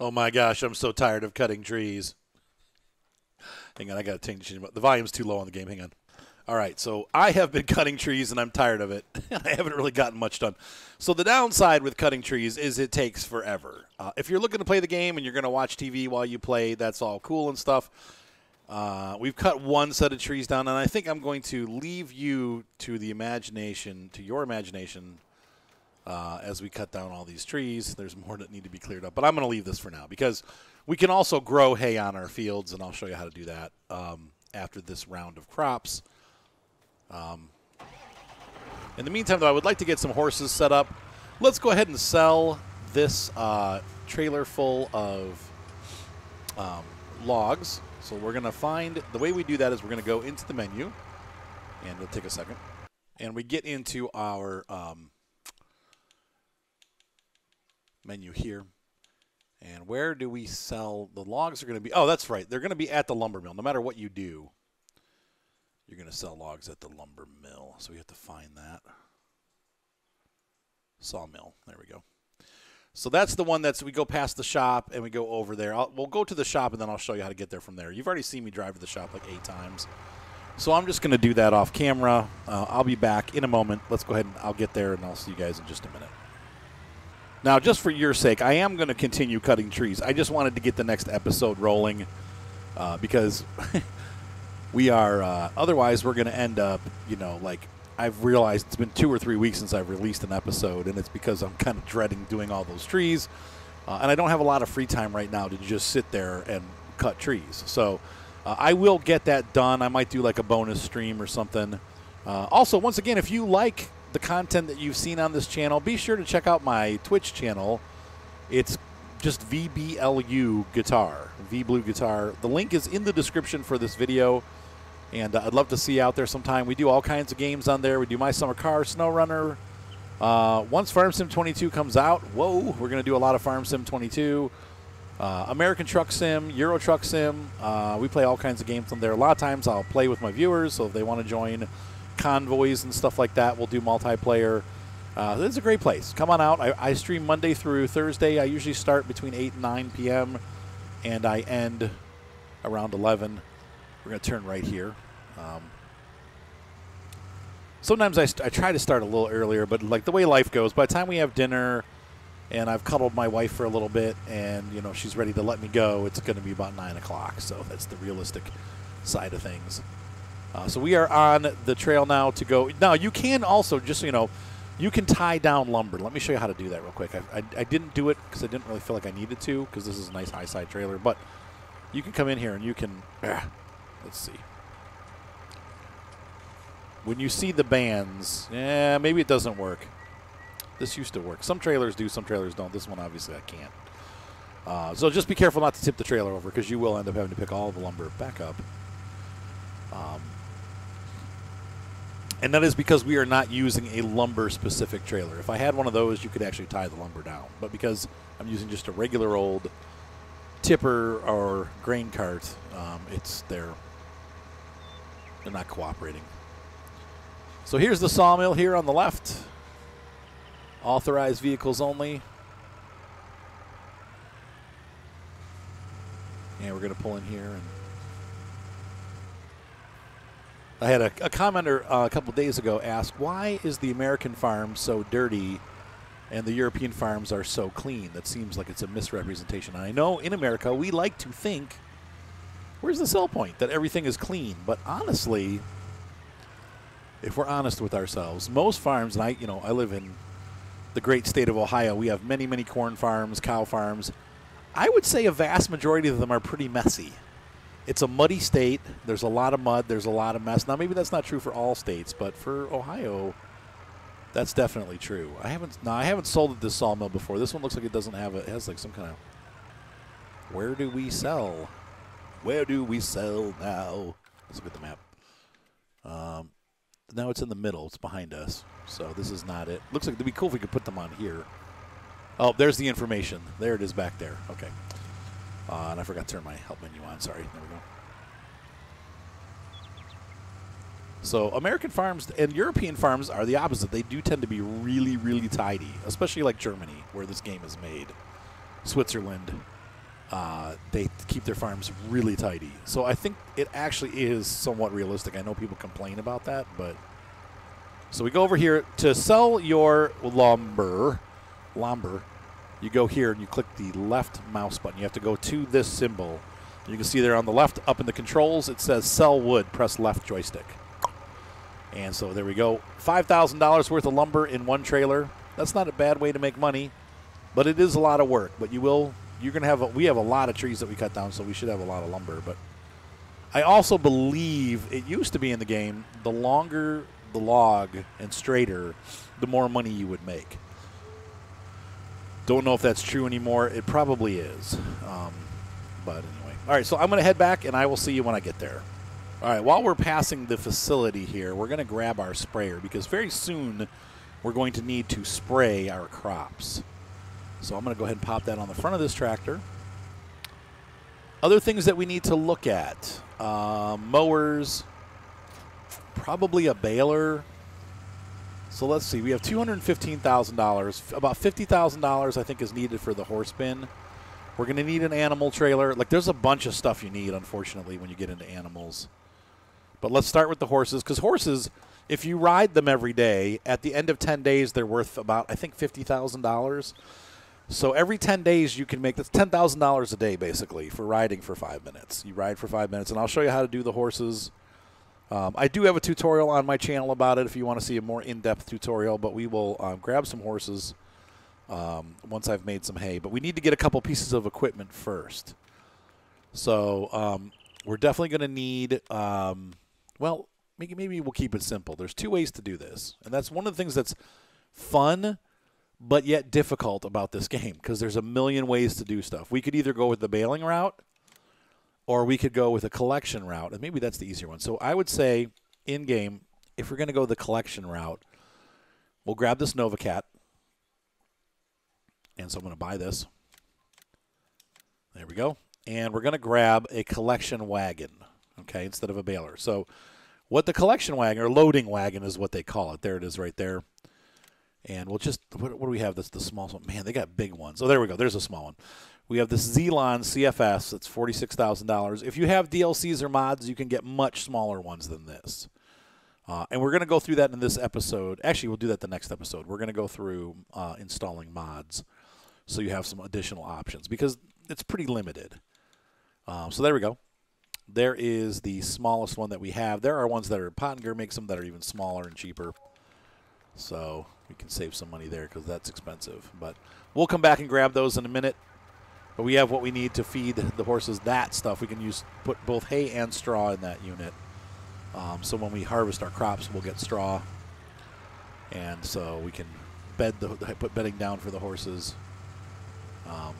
Oh my gosh, I'm so tired of cutting trees. Hang on, I got to change the volume's too low on the game. Hang on. All right, so I have been cutting trees and I'm tired of it. I haven't really gotten much done. So the downside with cutting trees is it takes forever. Uh, if you're looking to play the game and you're going to watch TV while you play, that's all cool and stuff. Uh, we've cut one set of trees down, and I think I'm going to leave you to the imagination, to your imagination, uh, as we cut down all these trees. There's more that need to be cleared up, but I'm going to leave this for now because we can also grow hay on our fields, and I'll show you how to do that um, after this round of crops. Um, in the meantime, though, I would like to get some horses set up. Let's go ahead and sell this uh, trailer full of um, logs. So we're going to find the way we do that is we're going to go into the menu, and it'll take a second, and we get into our um, menu here. And where do we sell the logs? Are going to be oh, that's right. They're going to be at the lumber mill. No matter what you do, you're going to sell logs at the lumber mill. So we have to find that sawmill. There we go. So that's the one that's we go past the shop and we go over there. I'll, we'll go to the shop and then I'll show you how to get there from there. You've already seen me drive to the shop like eight times. So I'm just going to do that off camera. Uh, I'll be back in a moment. Let's go ahead and I'll get there and I'll see you guys in just a minute. Now, just for your sake, I am going to continue cutting trees. I just wanted to get the next episode rolling uh, because we are, uh, otherwise, we're going to end up, you know, like I've realized it's been two or three weeks since I've released an episode, and it's because I'm kind of dreading doing all those trees. Uh, and I don't have a lot of free time right now to just sit there and cut trees. So uh, I will get that done. I might do like a bonus stream or something. Uh, also, once again, if you like the content that you've seen on this channel, be sure to check out my Twitch channel. It's just VBLU Guitar, V Blue Guitar. The link is in the description for this video. And uh, I'd love to see you out there sometime. We do all kinds of games on there. We do My Summer Car, Snow Runner. Uh, once Farm Sim 22 comes out, whoa, we're going to do a lot of Farm Sim 22. Uh, American Truck Sim, Euro Truck Sim. Uh, we play all kinds of games on there. A lot of times I'll play with my viewers, so if they want to join convoys and stuff like that, we'll do multiplayer. Uh, it's a great place. Come on out. I, I, stream Monday through Thursday. I usually start between 8 and 9 p.m., and I end around 11. We're going to turn right here. Um, sometimes I, I try to start a little earlier, but like the way life goes, by the time we have dinner and I've cuddled my wife for a little bit and, you know, she's ready to let me go, it's going to be about 9 o'clock. So that's the realistic side of things. Uh, so we are on the trail now to go. Now, you can also, just you know, you can tie down lumber. Let me show you how to do that real quick. I, I, I didn't do it because I didn't really feel like I needed to because this is a nice high side trailer. But you can come in here and you can. Uh, let's see. When you see the bands, yeah, maybe it doesn't work. This used to work. Some trailers do, some trailers don't. This one, obviously, I can't. Uh, so just be careful not to tip the trailer over because you will end up having to pick all the lumber back up. Um, and that is because we are not using a lumber specific trailer. If I had one of those, you could actually tie the lumber down. But because I'm using just a regular old tipper or grain cart, um, it's they're they're not cooperating. So here's the sawmill here on the left. Authorized vehicles only. And we're going to pull in here and I had a, a commenter uh, a couple days ago ask, why is the American farm so dirty and the European farms are so clean? That seems like it's a misrepresentation. And I know in America we like to think, where's the sell point? That everything is clean. But honestly, if we're honest with ourselves, most farms, and I, you know, I live in the great state of Ohio, we have many, many corn farms, cow farms. I would say a vast majority of them are pretty messy it's a muddy state. There's a lot of mud. There's a lot of mess. Now, maybe that's not true for all states, but for Ohio, that's definitely true. I haven't. No, I haven't sold this sawmill before. This one looks like it doesn't have. A, it has like some kind of. Where do we sell? Where do we sell now? Let's look at the map. Um, now it's in the middle. It's behind us. So this is not it. Looks like it'd be cool if we could put them on here. Oh, there's the information. There it is back there. Okay. Uh, and I forgot to turn my help menu on. Sorry. There we go. So American farms and European farms are the opposite. They do tend to be really, really tidy, especially like Germany, where this game is made. Switzerland. uh, they keep their farms really tidy. So I think it actually is somewhat realistic. I know people complain about that, but so we go over here to sell your lumber. Lumber. You go here and you click the left mouse button. You have to go to this symbol. You can see there on the left, up in the controls, it says sell wood. Press left joystick. And so there we go. $5,000 worth of lumber in one trailer. That's not a bad way to make money, but it is a lot of work. But you will, you're going to have, a, we have a lot of trees that we cut down, so we should have a lot of lumber. But I also believe it used to be in the game, the longer the log and straighter, the more money you would make. Don't know if that's true anymore. It probably is. Um, but anyway. All right, so I'm going to head back, and I will see you when I get there. All right, while we're passing the facility here, we're going to grab our sprayer because very soon we're going to need to spray our crops. So I'm going to go ahead and pop that on the front of this tractor. Other things that we need to look at uh, mowers, probably a baler. So let's see. We have $215,000. About $50,000 I think is needed for the horse bin. We're going to need an animal trailer. Like there's a bunch of stuff you need unfortunately when you get into animals. But let's start with the horses because horses, if you ride them every day, at the end of 10 days, they're worth about, I think, $50,000. So every 10 days, you can make this $10,000 a day basically for riding for five minutes. You ride for five minutes, and I'll show you how to do the horses. Um, I do have a tutorial on my channel about it if you want to see a more in depth tutorial, but we will um, grab some horses um, once I've made some hay. But we need to get a couple pieces of equipment first. So um, we're definitely going to need um, well, maybe, maybe we'll keep it simple. There's two ways to do this, and that's one of the things that's fun but yet difficult about this game because there's a million ways to do stuff. We could either go with the baling route or we could go with a collection route, and maybe that's the easier one. So I would say in game, if we're going to go the collection route, we'll grab this Novacat. And so I'm going to buy this. There we go. And we're going to grab a collection wagon okay, instead of a baler. So what the collection wagon or loading wagon is what they call it. There it is right there. And we'll just, what, what do we have? That's the small one. Man, they got big ones. Oh, there we go. There's a small one. We have this Zelon CFS. That's $46,000. If you have DLCs or mods, you can get much smaller ones than this. Uh, and we're going to go through that in this episode. Actually, we'll do that the next episode. We're going to go through uh, installing mods so you have some additional options because it's pretty limited. Uh, so there we go. There is the smallest one that we have. There are ones that are Pottinger makes them that are even smaller and cheaper. So we can save some money there because that's expensive. But we'll come back and grab those in a minute. But we have what we need to feed the horses that stuff. We can use put both hay and straw in that unit. Um, so when we harvest our crops, we'll get straw, and so we can bed the put bedding down for the horses. Um,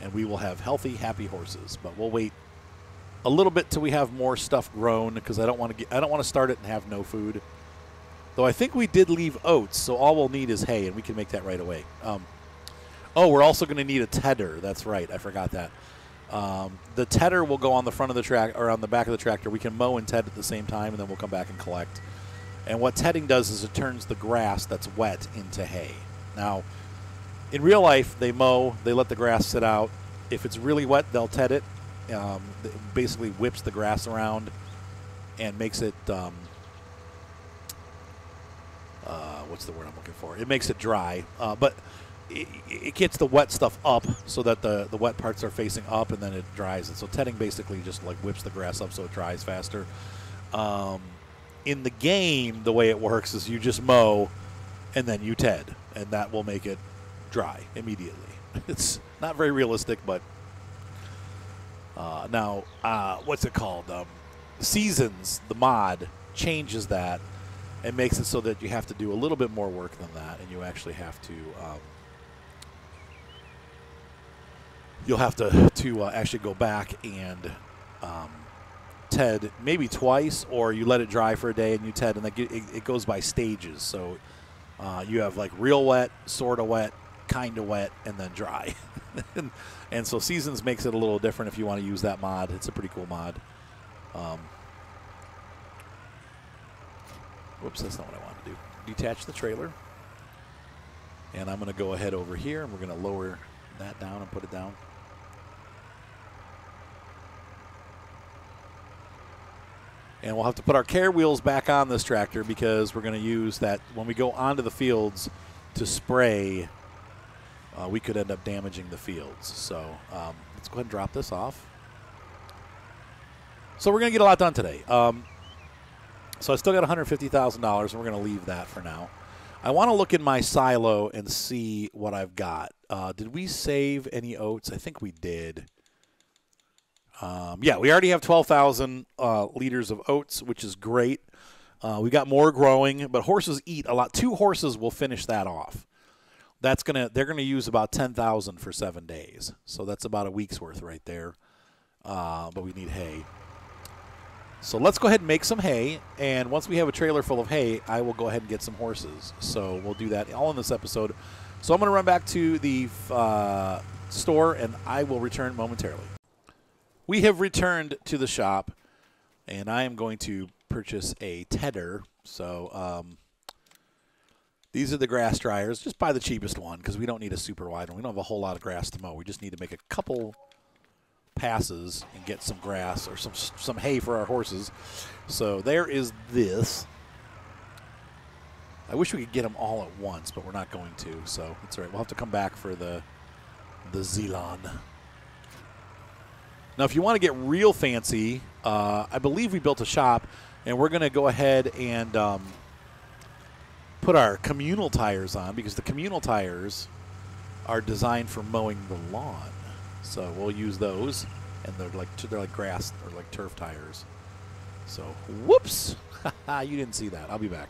and we will have healthy, happy horses. But we'll wait a little bit till we have more stuff grown because I don't want to I don't want to start it and have no food. Though I think we did leave oats, so all we'll need is hay, and we can make that right away. Um, oh, we're also going to need a tedder. That's right, I forgot that. Um, the tedder will go on the front of the track or on the back of the tractor. We can mow and ted at the same time, and then we'll come back and collect. And what tedding does is it turns the grass that's wet into hay. Now, in real life, they mow, they let the grass sit out. If it's really wet, they'll ted it um, basically whips the grass around and makes it um, uh, what's the word I'm looking for? It makes it dry, uh, but it, it, gets the wet stuff up so that the the wet parts are facing up, and then it dries it. So tedding basically just like whips the grass up so it dries faster. Um, in the game, the way it works is you just mow, and then you ted, and that will make it dry immediately. It's not very realistic, but uh, now, uh, what's it called? Um, Seasons, the mod, changes that and makes it so that you have to do a little bit more work than that, and you actually have to. Um, you'll have to to uh, actually go back and um, TED maybe twice, or you let it dry for a day and you TED, and it, it goes by stages. So uh, you have like real wet, sort of wet, kind of wet, and then dry. and, and, so Seasons makes it a little different if you want to use that mod. It's a pretty cool mod. Um, whoops, that's not what I want to do. Detach the trailer. And I'm going to go ahead over here, and we're going to lower that down and put it down. And we'll have to put our care wheels back on this tractor because we're going to use that when we go onto the fields to spray. Uh, we could end up damaging the fields. So um, let's go ahead and drop this off. So we're going to get a lot done today. Um, so I still got $150,000, and we're going to leave that for now. I want to look in my silo and see what I've got. Uh, did we save any oats? I think we did. Um, yeah, we already have 12,000 uh, liters of oats, which is great. Uh, we got more growing, but horses eat a lot. Two horses will finish that off. That's gonna they're gonna use about 10,000 for seven days, so that's about a week's worth right there. Uh, but we need hay. So let's go ahead and make some hay. And once we have a trailer full of hay, I will go ahead and get some horses. So we'll do that all in this episode. So I'm going to run back to the uh, store and I will return momentarily. We have returned to the shop and I am going to purchase a tedder. So um, these are the grass dryers. Just buy the cheapest one because we don't need a super wide one. We don't have a whole lot of grass to mow. We just need to make a couple passes and get some grass or some some hay for our horses. So there is this. I wish we could get them all at once, but we're not going to. So it's all right. We'll have to come back for the the Zelon. Now, if you want to get real fancy, uh, I believe we built a shop, and we're going to go ahead and um, put our communal tires on because the communal tires are designed for mowing the lawn. So we'll use those, and they're like they're like grass or like turf tires. So whoops, you didn't see that. I'll be back.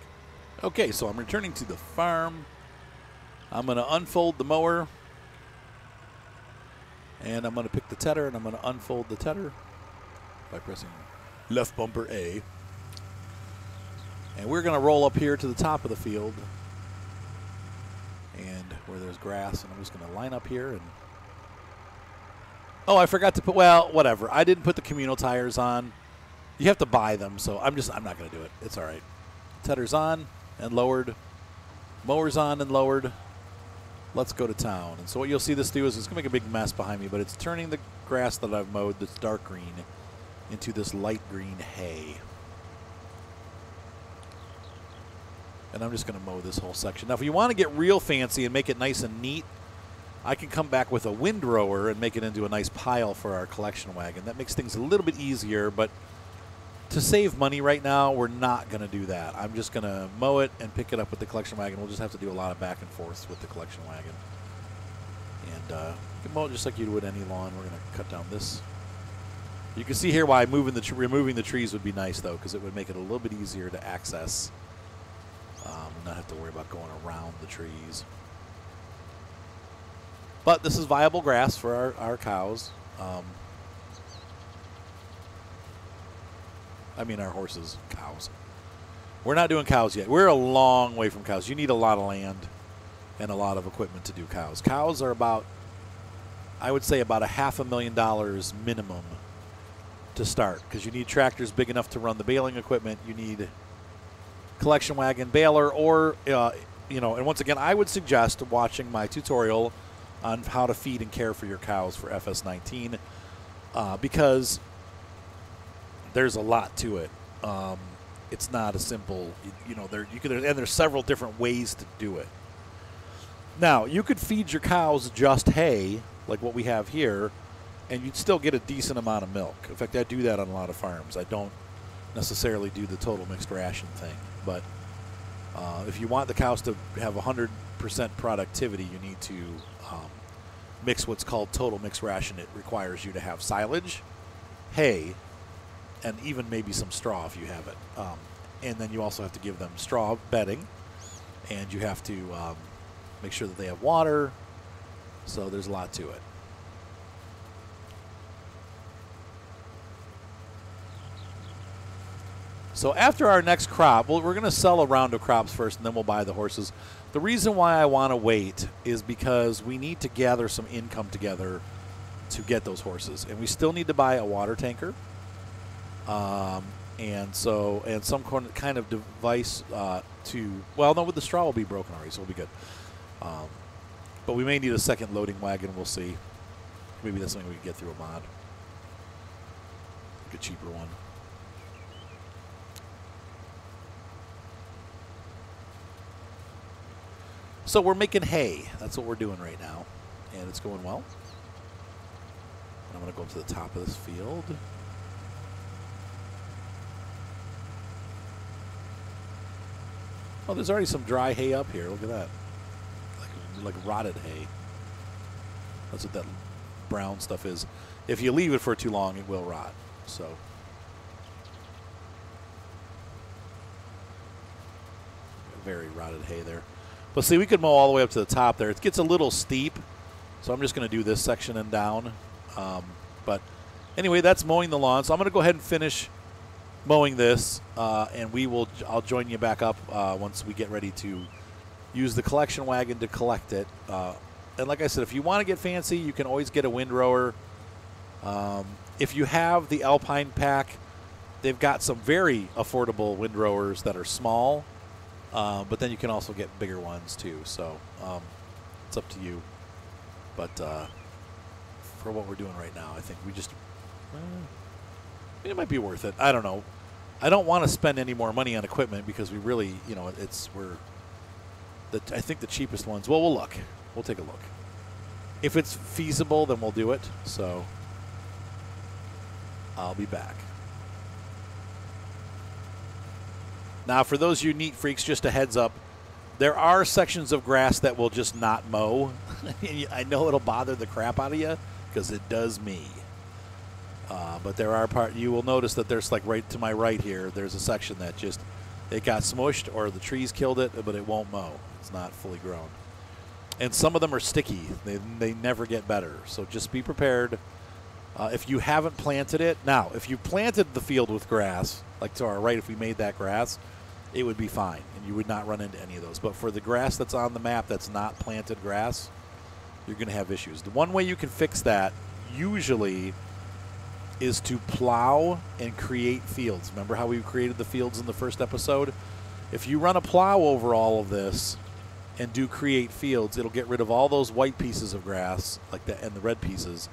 Okay, so I'm returning to the farm. I'm going to unfold the mower, and I'm going to pick the tedder, and I'm going to unfold the tedder by pressing left bumper A. And we're going to roll up here to the top of the field, and where there's grass, and I'm just going to line up here and Oh, I forgot to put. Well, whatever. I didn't put the communal tires on. You have to buy them, so I'm just. I'm not going to do it. It's all right. Tedder's on and lowered. Mowers on and lowered. Let's go to town. And so what you'll see this do is it's going to make a big mess behind me, but it's turning the grass that I've mowed that's dark green into this light green hay. And I'm just going to mow this whole section. Now, if you want to get real fancy and make it nice and neat, I can come back with a windrower and make it into a nice pile for our collection wagon. That makes things a little bit easier, but to save money right now, we're not going to do that. I'm just going to mow it and pick it up with the collection wagon. We'll just have to do a lot of back and forth with the collection wagon. And uh, you can mow it just like you would any lawn. We're going to cut down this. You can see here why moving the removing the trees would be nice, though, because it would make it a little bit easier to access um, not have to worry about going around the trees. But this is viable grass for our, our cows. Um, I mean, our horses, cows. We're not doing cows yet. We're a long way from cows. You need a lot of land and a lot of equipment to do cows. Cows are about, I would say, about a half a million dollars minimum to start because you need tractors big enough to run the baling equipment. You need collection wagon baler or, uh, you know, and once again, I would suggest watching my tutorial on how to feed and care for your cows for FS19 uh, because there's a lot to it. Um, it's not a simple, you, know, there you could, and there's several different ways to do it. Now, you could feed your cows just hay, like what we have here, and you'd still get a decent amount of milk. In fact, I do that on a lot of farms. I don't necessarily do the total mixed ration thing, but uh, if you want the cows to have 100% productivity, you need to um, mix what's called total mixed ration. It requires you to have silage, hay, and even maybe some straw if you have it. Um, and then you also have to give them straw bedding, and you have to um, make sure that they have water. So there's a lot to it. So after our next crop, well, we're going to sell a round of crops first, and then we'll buy the horses. The reason why I want to wait is because we need to gather some income together to get those horses, and we still need to buy a water tanker, um, and so, and some kind of device uh, to, well, no, with the straw will be broken already, so it'll be good. Um, but we may need a second loading wagon, we'll see. Maybe that's something we can get through a mod. Like a cheaper one. So we're making hay. That's what we're doing right now. And it's going well. I'm going to go up to the top of this field. Oh, there's already some dry hay up here. Look at that. Like, like rotted hay. That's what that brown stuff is. If you leave it for too long, it will rot. So. Very rotted hay there. But see, we could mow all the way up to the top there. It gets a little steep, so I'm just going to do this section and down. Um, but anyway, that's mowing the lawn. So I'm going to go ahead and finish mowing this, uh, and we will. I'll join you back up uh, once we get ready to use the collection wagon to collect it. Uh, and like I said, if you want to get fancy, you can always get a windrower. Um, if you have the Alpine pack, they've got some very affordable windrowers that are small, uh, but then you can also get bigger ones too. So um, it's up to you. But uh, for what we're doing right now, I think we just. it might be worth it. I don't know. I don't want to spend any more money on equipment because we really, you know, it's we're. The, I think the cheapest ones. Well, we'll look. We'll take a look. If it's feasible, then we'll do it. So I'll be back. Now, for those you neat freaks, just a heads up. There are sections of grass that will just not mow. I know it'll bother the crap out of you because it does me. Uh, but there are part you will notice that there's like right to my right here. There's a section that just it got smushed or the trees killed it, but it won't mow. It's not fully grown, and some of them are sticky. They they never get better. So just be prepared. Uh, if you haven't planted it now, if you planted the field with grass, like to our right, if we made that grass, it would be fine, and you would not run into any of those. But for the grass that's on the map that's not planted grass, you're going to have issues. The one way you can fix that usually is to plow and create fields. Remember how we created the fields in the first episode? If you run a plow over all of this and do create fields, it'll get rid of all those white pieces of grass, like that and the red pieces,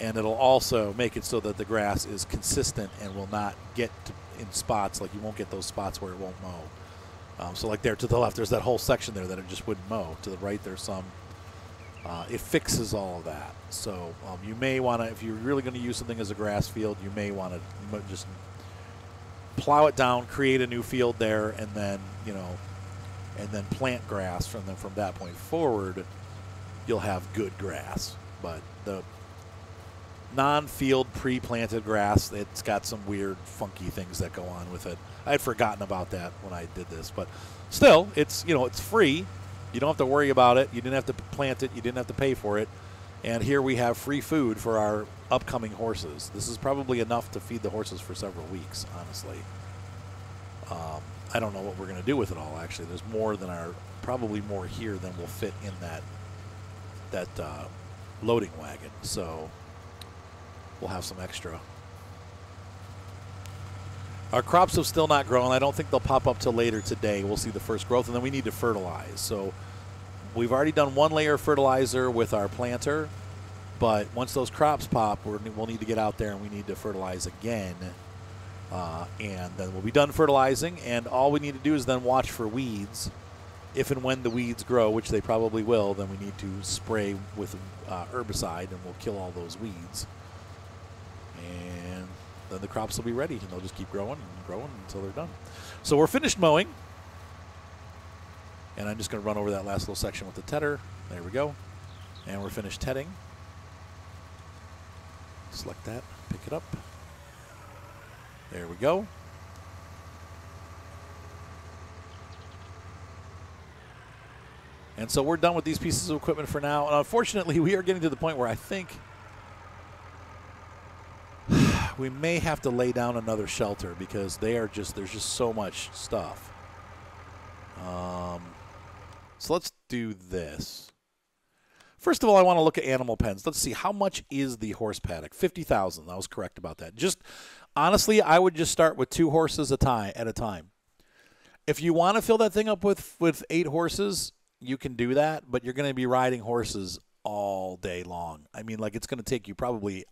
and it'll also make it so that the grass is consistent and will not get in spots like you won't get those spots where it won't mow. Um, so like there to the left, there's that whole section there that it just wouldn't mow. To the right, there's some. Uh, it fixes all of that. So um, you may want to, if you're really going to use something as a grass field, you may want to just plow it down, create a new field there, and then you know, and then plant grass from then from that point forward, you'll have good grass. But the non-field pre-planted grass, it's got some weird, funky things that go on with it. I had forgotten about that when I did this, but still, it's you know, it's free. You don't have to worry about it. You didn't have to plant it. You didn't have to pay for it. And here we have free food for our upcoming horses. This is probably enough to feed the horses for several weeks, honestly. Um, I don't know what we're going to do with it all. Actually, there's more than our probably more here than will fit in that that uh, loading wagon. So we'll have some extra. Our crops have still not grown. I don't think they'll pop up till later today. We'll see the first growth, and then we need to fertilize. So we've already done one layer of fertilizer with our planter, but once those crops pop, we will need to get out there and we need to fertilize again. Uh, and then we'll be done fertilizing, and all we need to do is then watch for weeds. If and when the weeds grow, which they probably will, then we need to spray with uh, herbicide, and we'll kill all those weeds. Then the crops will be ready, and they'll just keep growing and growing until they're done. So we're finished mowing. And I'm just going to run over that last little section with the tedder. There we go. And we're finished tedding. Select that, pick it up. There we go. And so we're done with these pieces of equipment for now. And unfortunately, we are getting to the point where I think we may have to lay down another shelter because they are just there's just so much stuff. Um, so let's do this. First of all, I want to look at animal pens. Let's see how much is the horse paddock. Fifty thousand. I was correct about that. Just honestly, I would just start with two horses a time at a time. If you want to fill that thing up with with eight horses, you can do that, but you're going to be riding horses all day long. I mean, like it's going to take you probably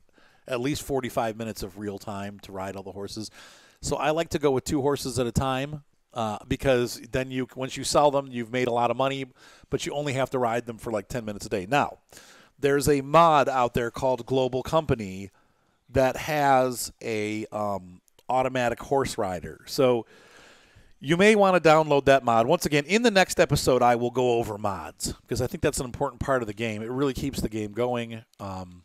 at least 45 minutes of real time to ride all the horses. So I like to go with two horses at a time. uh, because then you once you sell them, you've made a lot of money, but you only have to ride them for like 10 minutes a day. Now, there's a mod out there called Global Company that has a um, automatic horse rider. So you may want to download that mod. Once again, in the next episode, I will go over mods because I think that's an important part of the game. It really keeps the game going. Um,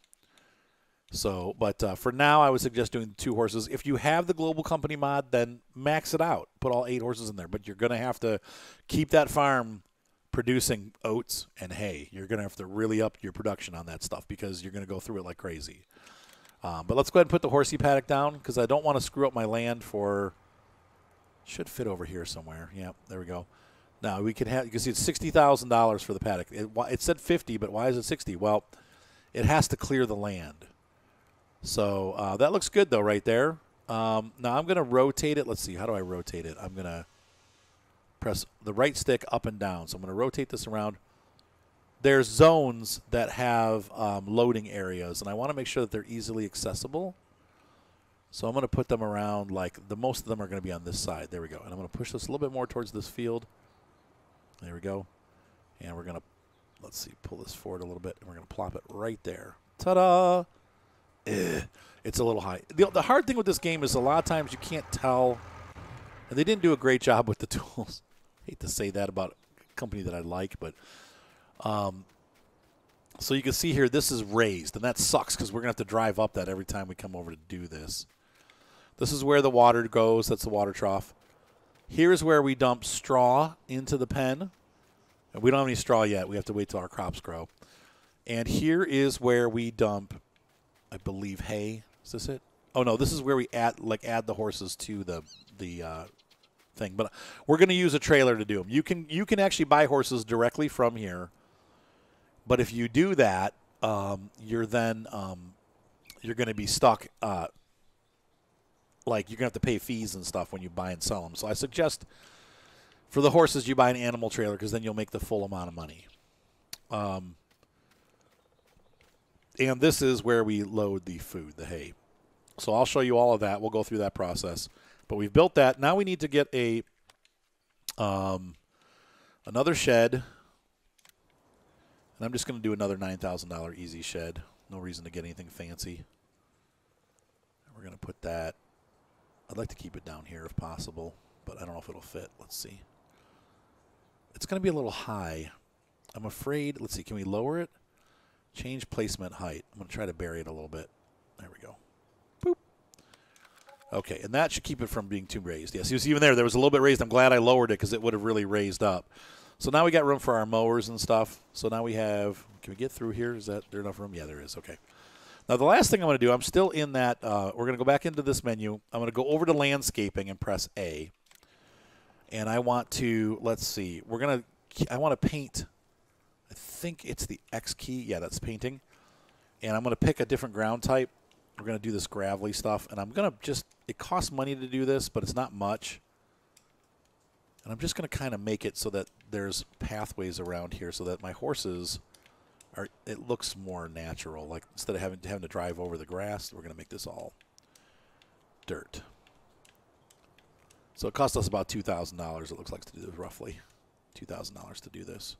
so, but uh, for now, I would suggest doing two horses. If you have the global company mod, then max it out. Put all eight horses in there. But you're going to have to keep that farm producing oats and hay. You're going to have to really up your production on that stuff because you're going to go through it like crazy. Um, but let's go ahead and put the horsey paddock down because I don't want to screw up my land for. Should fit over here somewhere. Yeah, there we go. Now we can have. You can see it's sixty thousand dollars for the paddock. It, it said fifty, but why is it sixty? Well, it has to clear the land. So uh, that looks good, though, right there. Um, now I'm going to rotate it. Let's see. How do I rotate it? I'm going to press the right stick up and down. So I'm going to rotate this around. There's zones that have um, loading areas, and I want to make sure that they're easily accessible. So I'm going to put them around like the most of them are going to be on this side. There we go. And I'm going to push this a little bit more towards this field. There we go. And we're going to, let's see, pull this forward a little bit, and we're going to plop it right there. Ta-da! Eh, it's a little high. The, the hard thing with this game is a lot of times you can't tell, and they didn't do a great job with the tools. hate to say that about a company that I like, but um, so you can see here this is raised, and that sucks because we're gonna have to drive up that every time we come over to do this. This is where the water goes. That's the water trough. Here's where we dump straw into the pen. And we don't have any straw yet. We have to wait till our crops grow. And here is where we dump I believe hay. Is this it? Oh no, this is where we add like add the horses to the the uh, thing. But we're going to use a trailer to do them. You can you can actually buy horses directly from here. But if you do that, um, you're then um, you're going to be stuck. Uh, like you're going to have to pay fees and stuff when you buy and sell them. So I suggest for the horses you buy an animal trailer because then you'll make the full amount of money. Um, and this is where we load the food, the hay. So I'll show you all of that. We'll go through that process. But we've built that. Now we need to get a um, another shed. And I'm just going to do another $9,000 easy shed. No reason to get anything fancy. We're going to put that. I'd like to keep it down here if possible, but I don't know if it'll fit. Let's see. It's going to be a little high. I'm afraid. Let's see. Can we lower it? Change placement height. I'm going to try to bury it a little bit. There we go. Boop. Okay, and that should keep it from being too raised. Yes, he was even there. There was a little bit raised. I'm glad I lowered it because it would have really raised up. So now we got room for our mowers and stuff. So now we have. Can we get through here? Is that there enough room? Yeah, there is. Okay. Now the last thing I'm going to do, I'm still in that. Uh, we're going to go back into this menu. I'm going to go over to landscaping and press A. And I want to let's see. We're going to. I want to paint I think it's the X key. Yeah, that's painting. And I'm going to pick a different ground type. We're going to do this gravelly stuff. And I'm going to just, it costs money to do this, but it's not much. And I'm just going to kind of make it so that there's pathways around here so that my horses are, it looks more natural. Like instead of having, having to drive over the grass, we're going to make this all dirt. So it cost us about $2,000, it looks like, to do this roughly. $2,000 to do this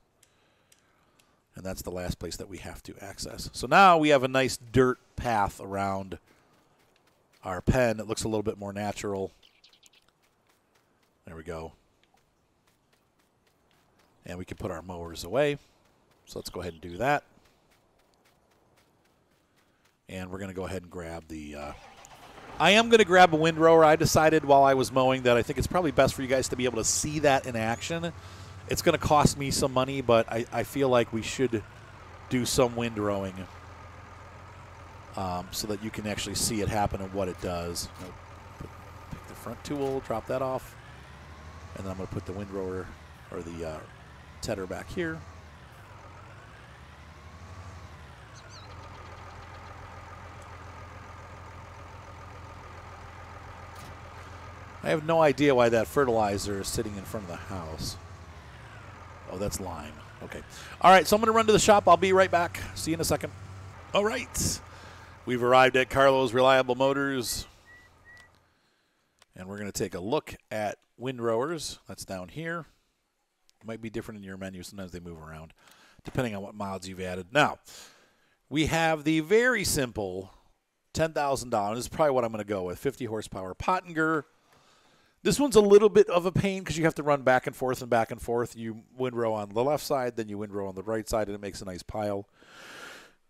and that's the last place that we have to access. So now we have a nice dirt path around our pen. It looks a little bit more natural. There we go. And we can put our mowers away. So let's go ahead and do that. And we're going to go ahead and grab the... Uh, I am going to grab a windrower. I decided while I was mowing that I think it's probably best for you guys to be able to see that in action it's going to cost me some money, but I, I feel like we should do some windrowing um, so that you can actually see it happen and what it does. Pick the front tool, drop that off, and then I'm going to put the windrower or the uh, tedder back here. I have no idea why that fertilizer is sitting in front of the house. Oh, that's lime. Okay. All right, so I'm going to run to the shop. I'll be right back. See you in a second. All right. We've arrived at Carlos Reliable Motors. And we're going to take a look at windrowers. That's down here. It might be different in your menu. Sometimes they move around, depending on what mods you've added. Now, we have the very simple $10,000. This is probably what I'm going to go with 50 horsepower Pottinger. This one's a little bit of a pain because you have to run back and forth and back and forth. You windrow on the left side, then you windrow on the right side, and it makes a nice pile.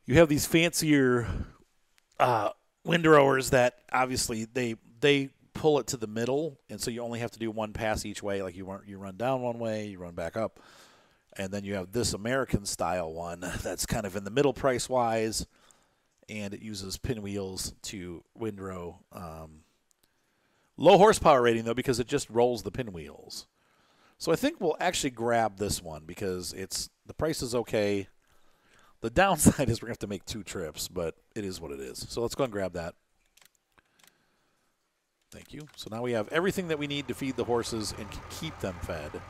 You have these fancier uh, windrowers that obviously they they pull it to the middle, and so you only have to do one pass each way. Like you run you run down one way, you run back up, and then you have this American style one that's kind of in the middle price wise, and it uses pinwheels to windrow. Um, low horsepower rating though because it just rolls the pinwheels. So I think we'll actually grab this one because it's the price is okay. The downside is we're gonna have to make two trips, but it is what it is. So let's go and grab that. Thank you. So now we have everything that we need to feed the horses and keep them fed.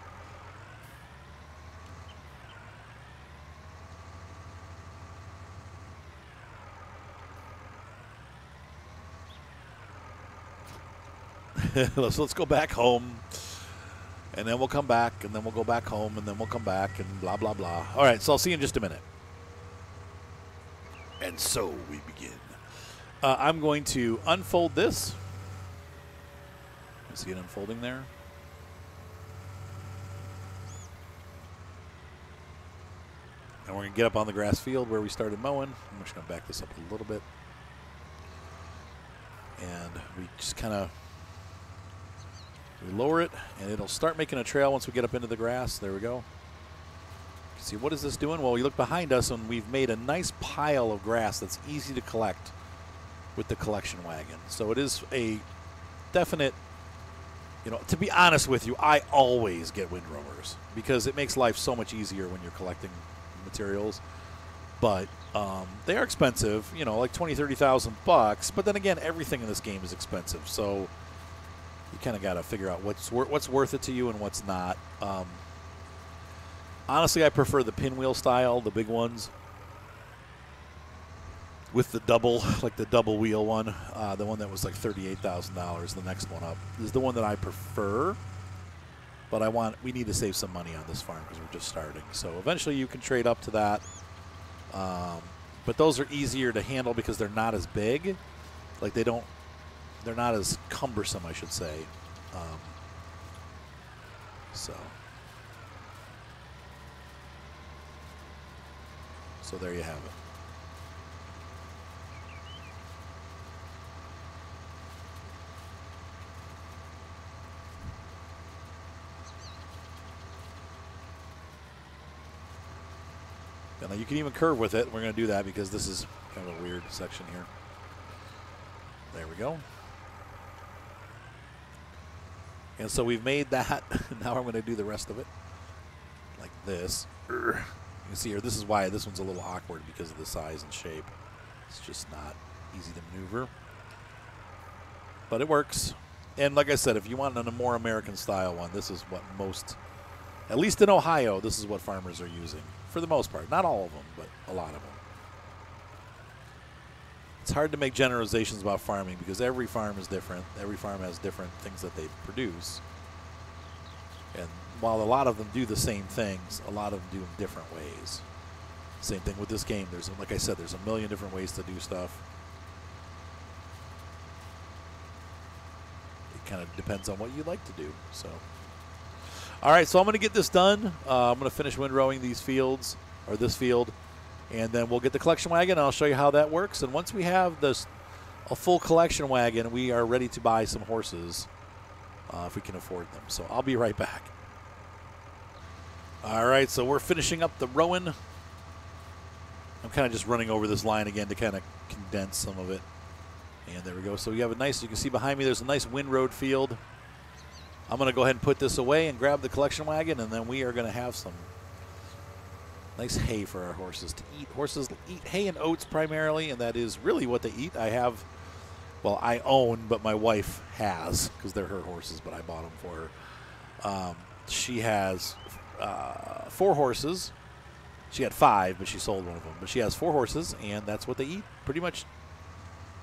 let's let's go back home, and then we'll come back, and then we'll go back home, and then we'll come back, and blah blah blah. All right, so I'll see you in just a minute. And so we begin. Uh, I'm going to unfold this. You see it unfolding there? And we're going to get up on the grass field where we started mowing. I'm just going to back this up a little bit. And we just kind of we lower it, and it'll start making a trail once we get up into the grass. There we go. See, what is this doing? Well, you look behind us, and we've made a nice pile of grass that's easy to collect with the collection wagon. So it is a definite, you know, to be honest with you, I always get windrowers because it makes life so much easier when you're collecting materials. But um, they are expensive, you know, like 20, 30,000 bucks. But then again, everything in this game is expensive. So kind of got to figure out what's wor- what's worth it to you and what's not. Um, honestly, I prefer the pinwheel style, the big ones, with the double, like the double wheel one. Uh, the one that was like thirty-eight thousand dollars. The next one up is the one that I prefer. But I want we need to save some money on this farm because we're just starting. So eventually, you can trade up to that. Um, but those are easier to handle because they're not as big. Like they don't they're not as cumbersome, I should say. Um, so, so there you have it. now you can even curve with it. We're going to do that because this is kind of a weird section here. There we go. And so we've made that. now I'm going to do the rest of it like this. You can see here, this is why this one's a little awkward because of the size and shape. It's just not easy to maneuver. But it works. And like I said, if you want a more American style one, this is what most, at least in Ohio, this is what farmers are using for the most part. Not all of them, but a lot of them it's hard to make generalizations about farming because every farm is different. Every farm has different things that they produce. And while a lot of them do the same things, a lot of them do them different ways. Same thing with this game. There's, like I said, there's a million different ways to do stuff. It kind of depends on what you like to do. So, all right. So I'm going to get this done. Uh, I'm going to finish windrowing these fields or this field and then we'll get the collection wagon. I'll show you how that works. And once we have this a full collection wagon, we are ready to buy some horses uh, if we can afford them. So I'll be right back. All right, so we're finishing up the Rowan. I'm kind of just running over this line again to kind of condense some of it. And there we go. So we have a nice, you can see behind me, there's a nice windrowed field. I'm going to go ahead and put this away and grab the collection wagon, and then we are going to have some nice hay for our horses to eat. Horses eat hay and oats primarily, and that is really what they eat. I have, well, I own, but my wife has because they're her horses, but I bought them for her. Um, she has uh, four horses. She had five, but she sold one of them. But she has four horses, and that's what they eat. Pretty much.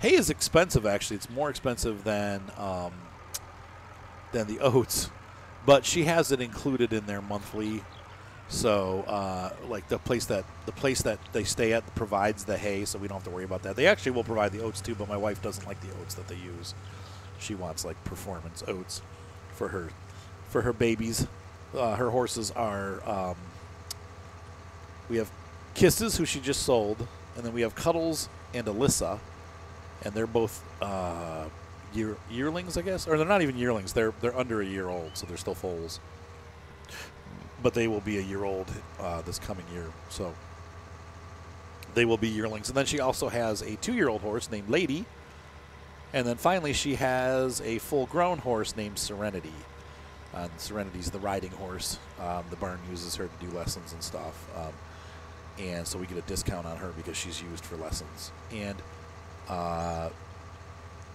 Hay is expensive, actually. It's more expensive than um, than the oats. but she has it included in their monthly. So, uh, like the place that the place that they stay at provides the hay, so we don't have to worry about that. They actually will provide the oats too, but my wife doesn't like the oats that they use. She wants like performance oats for her for her babies. Uh, her horses are um, we have Kisses, who she just sold, and then we have Cuddles and Alyssa, and they're both uh, year, yearlings, I guess, or they're not even yearlings. They're they're under a year old, so they're still foals. But they will be a year old uh, this coming year, so they will be yearlings. And then she also has a two-year-old horse named Lady, and then finally she has a full-grown horse named Serenity. Uh, Serenity's the riding horse. Um, the barn uses her to do lessons and stuff. Um, and so we get a discount on her because she's used for lessons. And uh,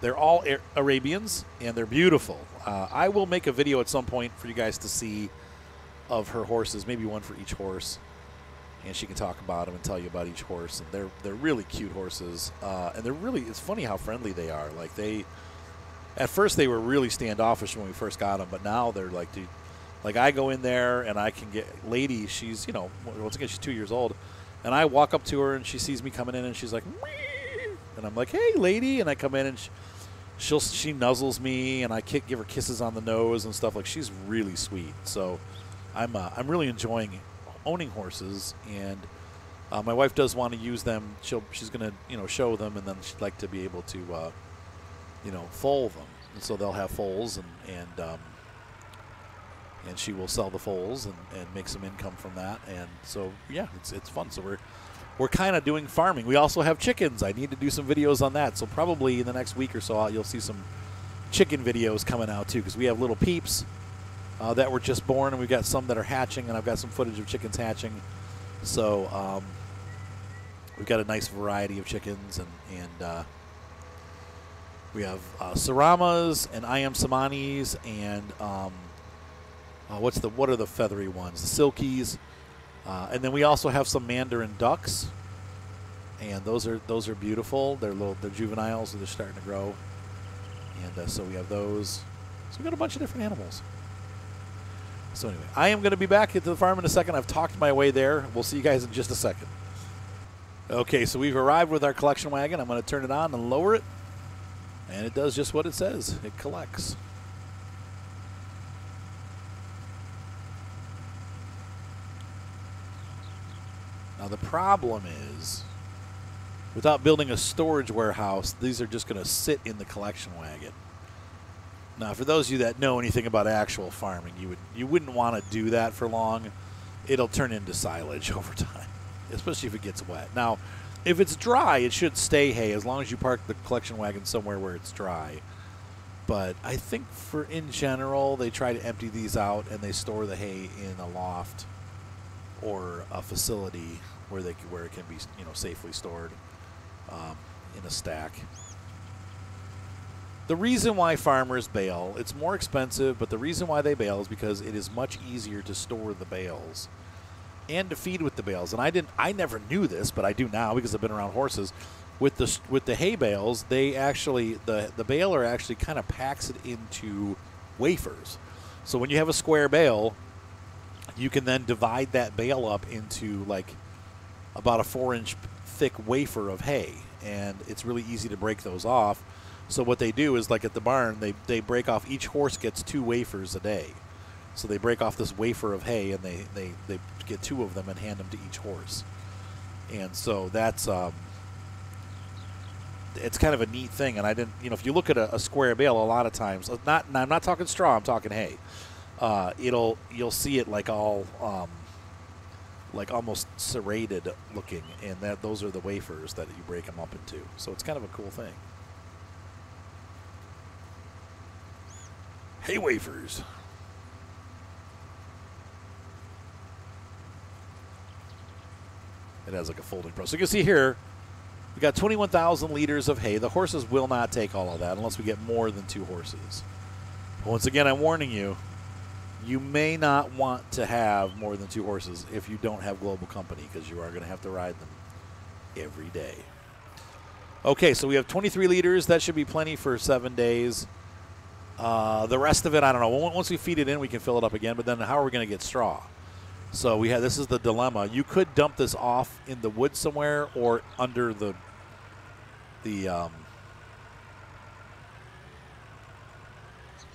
they're all Arabians, and they're beautiful. Uh, I will make a video at some point for you guys to see of her horses, maybe one for each horse, and she can talk about them and tell you about each horse. And they're they're really cute horses, uh, and they're really. It's funny how friendly they are. Like they, at first they were really standoffish when we first got them, but now they're like, dude, like I go in there and I can get lady. She's you know once again she's two years old and I walk up to her, and she sees me coming in, and she's like, Meh. and I'm like, "Hey, lady!" And I come in, and she, she'll she nuzzles me, and I give her kisses on the nose and stuff. Like she's really sweet. So I'm uh, I'm really enjoying owning horses, and uh, my wife does want to use them. She'll she's gonna you know show them, and then she'd like to be able to uh, you know foal them, and so they'll have foals and and um, and she will sell the foals and, and make some income from that. And so yeah, it's it's fun. So we're we're kind of doing farming. We also have chickens. I need to do some videos on that. So probably in the next week or so, you'll see some chicken videos coming out too, because we have little peeps uh, that were just born, and we've got some that are hatching, and I've got some footage of chickens hatching. So um, we've got a nice variety of chickens, and and uh, we have uh, Seramas and Ayam Cemanis and um, uh, what's the what are the feathery ones? The silkies, uh, and then we also have some mandarin ducks, and those are those are beautiful. They're little they're juveniles, they're starting to grow, and uh, so we have those. So we got a bunch of different animals. So anyway, I am going to be back at the farm in a second. I've talked my way there. We'll see you guys in just a second. Okay, so we've arrived with our collection wagon. I'm going to turn it on and lower it, and it does just what it says. It collects. Now, the problem is, without building a storage warehouse, these are just going to sit in the collection wagon. Now, for those of you that know anything about actual farming, you would you wouldn't want to do that for long. It'll turn into silage over time, especially if it gets wet. Now, if it's dry, it should stay hay as long as you park the collection wagon somewhere where it's dry. But I think for in general, they try to empty these out and they store the hay in a loft or a facility where they where it can be you know safely stored um, in a stack. The reason why farmers bale, it's more expensive, but the reason why they bale is because it is much easier to store the bales and to feed with the bales. And I didn't I never knew this, but I do now because I've been around horses. With the with the hay bales, they actually the the baler actually kind of packs it into wafers. So when you have a square bale, you can then divide that bale up into like about a four inch thick wafer of hay, and it's really easy to break those off. So what they do is like at the barn, they they break off each horse gets two wafers a day. So they break off this wafer of hay and they they, they get two of them and hand them to each horse. And so that's um, it's kind of a neat thing. And I didn't, you know, if you look at a, a square bale, a lot of times, uh, not I'm not talking straw, I'm talking hay. Uh, it'll you'll see it like all um, like almost serrated looking, and that those are the wafers that you break them up into. So it's kind of a cool thing. Hay wafers. It has like a folding pro. So you can see here, we got 21,000 liters of hay. The horses will not take all of that unless we get more than two horses. But Once again, I'm warning you, you may not want to have more than two horses if you don't have global company because you are going to have to ride them every day. Okay, so we have 23 liters. That should be plenty for seven days. Uh, the rest of it, I don't know. Once we feed it in, we can fill it up again. But then, how are we going to get straw? So we have this is the dilemma. You could dump this off in the woods somewhere or under the the um,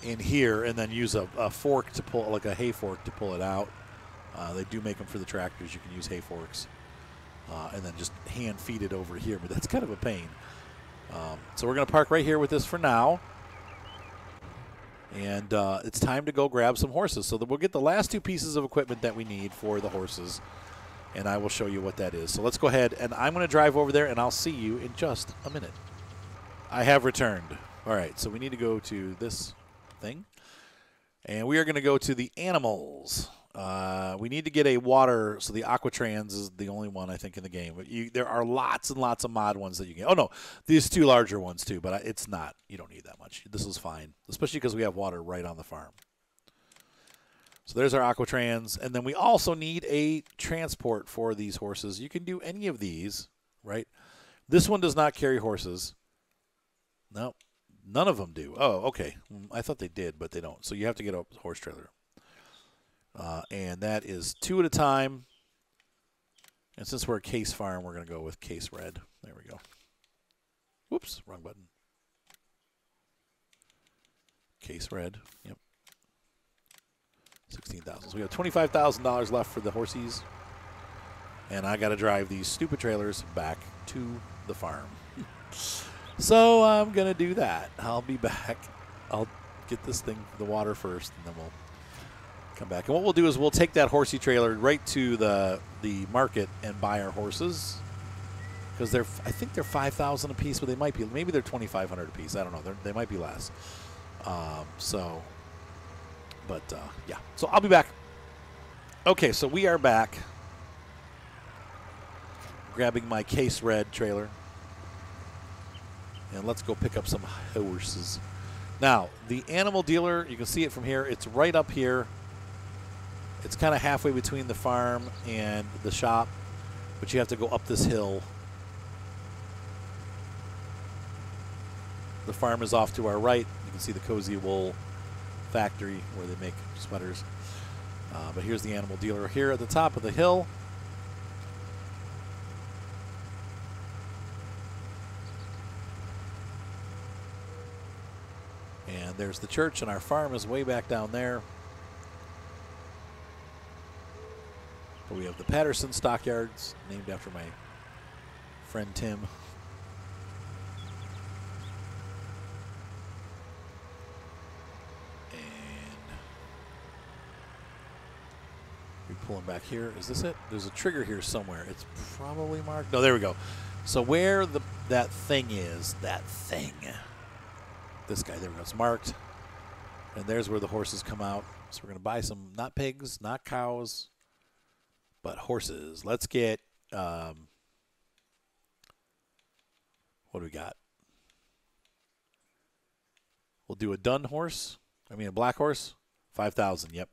in here, and then use a, a, fork to pull, like a hay fork, to pull it out. Uh, they do make them for the tractors. You can use hay forks, uh, and then just hand feed it over here. But that's kind of a pain. Um, so we're going to park right here with this for now. And uh, it's time to go grab some horses. So that we'll get the last two pieces of equipment that we need for the horses, and I will show you what that is. So let's go ahead, and I'm going to drive over there, and I'll see you in just a minute. I have returned. All right, so we need to go to this thing, and we are going to go to the animals. Uh, we need to get a water. So the Aquatrans is the only one I think in the game. But you, there are lots and lots of mod ones that you can. Oh no, these two larger ones too. But it's not. You don't need that much. This is fine, especially because we have water right on the farm. So there's our Aquatrans, and then we also need a transport for these horses. You can do any of these, right? This one does not carry horses. No, none of them do. Oh, okay. Mm, I thought they did, but they don't. So you have to get a horse trailer. And that is two at a time. And since we're a case farm, we're going to go with case red. There we go. Whoops, wrong button. Case red. Yep. 16000 So we have $25,000 left for the horsies. And I got to drive these stupid trailers back to the farm. so I'm going to do that. I'll be back. I'll get this thing, the water first, and then we'll come back. And what we'll do is we'll take that horsey trailer right to the the market and buy our horses because they're I think they're five thousand a piece, but they might be maybe they're twenty five hundred a piece. I don't know. They're, they might be less. Um, so, but uh, yeah. So I'll be back. Okay, so we are back. Grabbing my case red trailer. And let's go pick up some horses. Now, the animal dealer, you can see it from here. It's right up here it's kind of halfway between the farm and the shop, but you have to go up this hill. The farm is off to our right. You can see the Cozy Wool factory where they make sweaters. Uh, but here's the animal dealer here at the top of the hill. And there's the church, and our farm is way back down there. But we have the Patterson Stockyards, named after my friend Tim. And we pulling back here. Is this it? There's a trigger here somewhere. It's probably marked. No, there we go. So where the that thing is, that thing. This guy, there we go. It's marked. And there's where the horses come out. So we're going to buy some, not pigs, not cows, but horses. Let's get um, what do we got? We'll do a dun horse. I mean a black horse. Five thousand. Yep.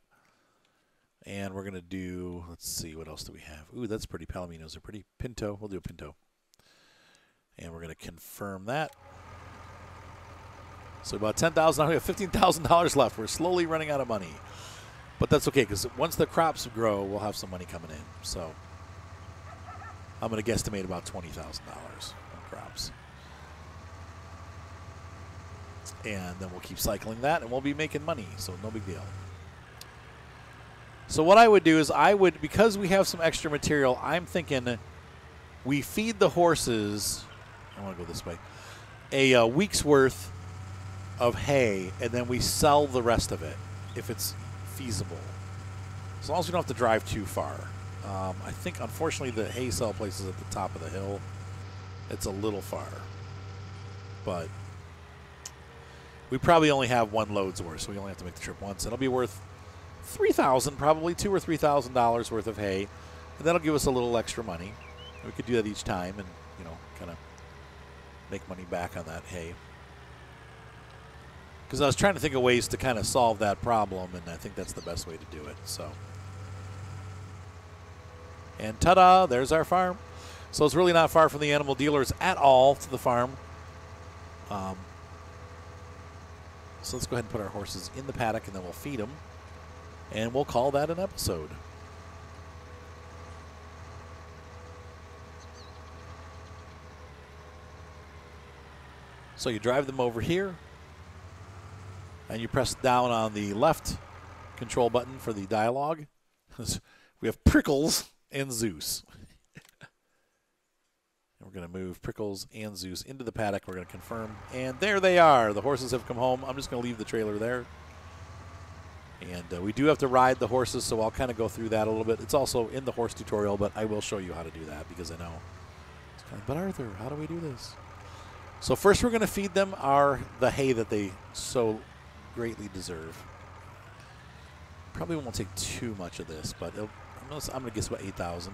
And we're gonna do. Let's see what else do we have. Ooh, that's pretty. Palominos are pretty. Pinto. We'll do a pinto. And we're gonna confirm that. So about ten thousand. We have fifteen thousand dollars left. We're slowly running out of money. But that's okay because once the crops grow, we'll have some money coming in. So I'm going to guesstimate about $20,000 on crops. And then we'll keep cycling that and we'll be making money. So no big deal. So what I would do is I would, because we have some extra material, I'm thinking we feed the horses, I want to go this way, a uh, week's worth of hay and then we sell the rest of it if it's feasible. As long as we don't have to drive too far. Um, I think, unfortunately, the hay sell place is at the top of the hill. It's a little far. But we probably only have one load's worth, so we only have to make the trip once. It'll be worth three thousand, probably two or three thousand dollars worth of hay, and that'll give us a little extra money. We could do that each time, and you know, kind of make money back on that hay because I was trying to think of ways to kind of solve that problem, and I think that's the best way to do it. So, and ta-da, there's our farm. So it's really not far from the animal dealers at all to the farm. Um, So let's go ahead and put our horses in the paddock and then we'll feed them. And we'll call that an episode. So you drive them over here and you press down on the left control button for the dialogue. we have Prickles and Zeus. we're going to move Prickles and Zeus into the paddock. We're going to confirm. And there they are. The horses have come home. I'm just going to leave the trailer there. And uh, we do have to ride the horses, so I'll kind of go through that a little bit. It's also in the horse tutorial, but I will show you how to do that because I know. Kind of, but Arthur, how do we do this? So first we're going to feed them our the hay that they so greatly deserve. Probably won't take too much of this, but I'm going to guess about 8,000.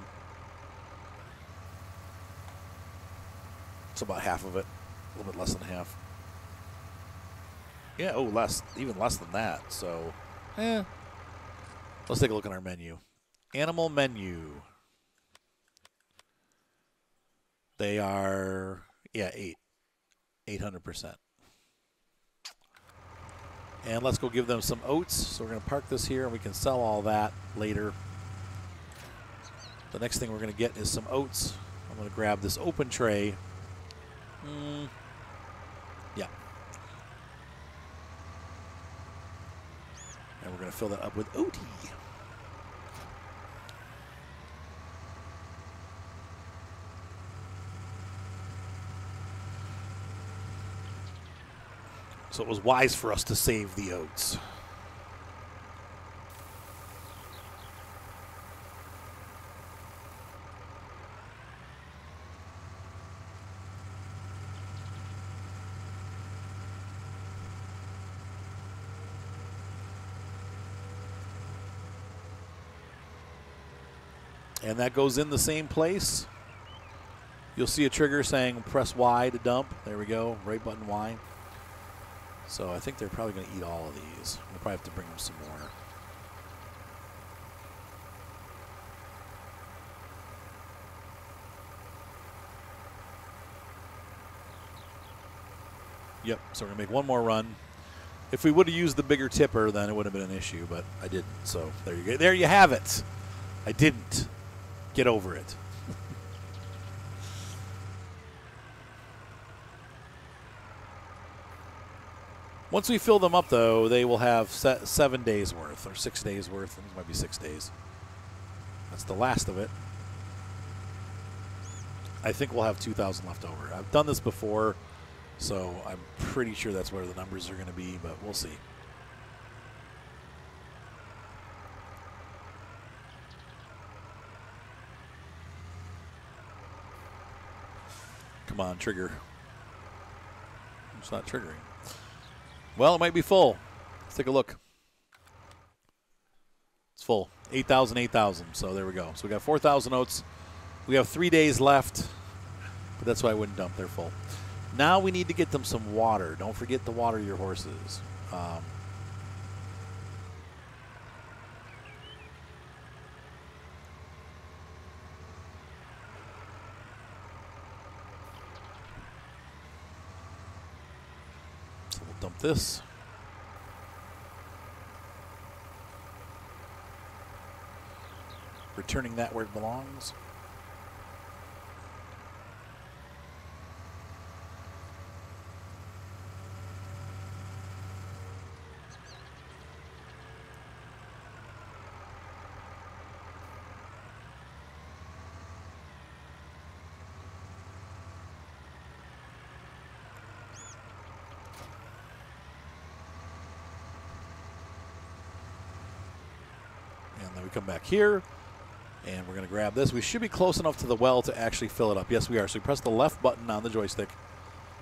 It's about half of it, a little bit less than half. Yeah, oh, less, even less than that. So, eh. Let's take a look at our menu. Animal menu. They are, yeah, eight. 800%. And let's go give them some oats. So we're going to park this here and we can sell all that later. The next thing we're going to get is some oats. I'm going to grab this open tray. Mm, yeah. And we're going to fill that up with OT. It was wise for us to save the oats. And that goes in the same place. You'll see a trigger saying press Y to dump. There we go, right button Y. So I think they're probably going to eat all of these. We'll probably have to bring them some more. Yep, so we're going to make one more run. If we would have used the bigger tipper, then it would have been an issue, but I didn't. So there you go. There you have it. I didn't. Get over it. Once we fill them up, though, they will have seven days worth or six days worth. It might be six days. That's the last of it. I think we'll have 2,000 left over. I've done this before, so I'm pretty sure that's where the numbers are going to be, but we'll see. Come on, trigger. It's not triggering. Well, it might be full. Let's take a look. It's full. 8,000, 8,000. So there we go. So we got 4,000 oats. We have three days left, but that's why I wouldn't dump. They're full. Now we need to get them some water. Don't forget to water your horses. Um, dump this. Returning that where it belongs. Come back here. And we're going to grab this. We should be close enough to the well to actually fill it up. Yes, we are. So press the left button on the joystick.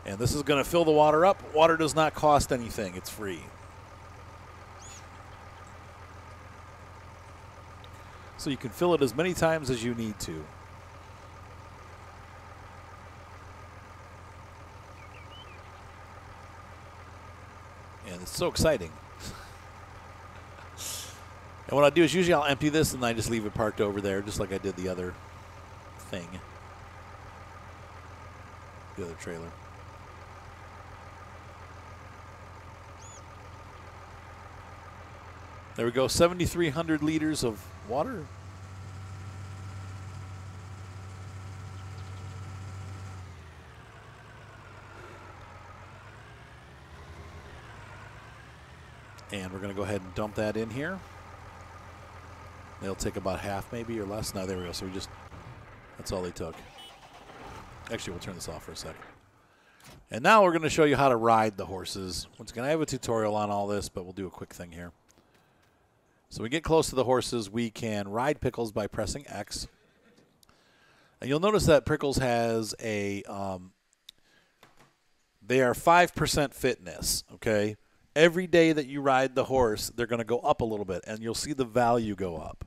And this is going to fill the water up. Water does not cost anything. It's free. So you can fill it as many times as you need to. And it's so exciting. And what I do is usually I'll empty this and I just leave it parked over there, just like I did the other thing, the other trailer. There we go. 7,300 liters of water. And we're going to go ahead and dump that in here. They'll take about half maybe or less. No, there we go. So we just, that's all they took. Actually, we'll turn this off for a second. And now we're going to show you how to ride the horses. Once again, I have a tutorial on all this, but we'll do a quick thing here. So we get close to the horses, we can ride Pickles by pressing X. And you'll notice that Pickles has a, um, they are 5% fitness, okay? Every day that you ride the horse, they're going to go up a little bit, and you'll see the value go up.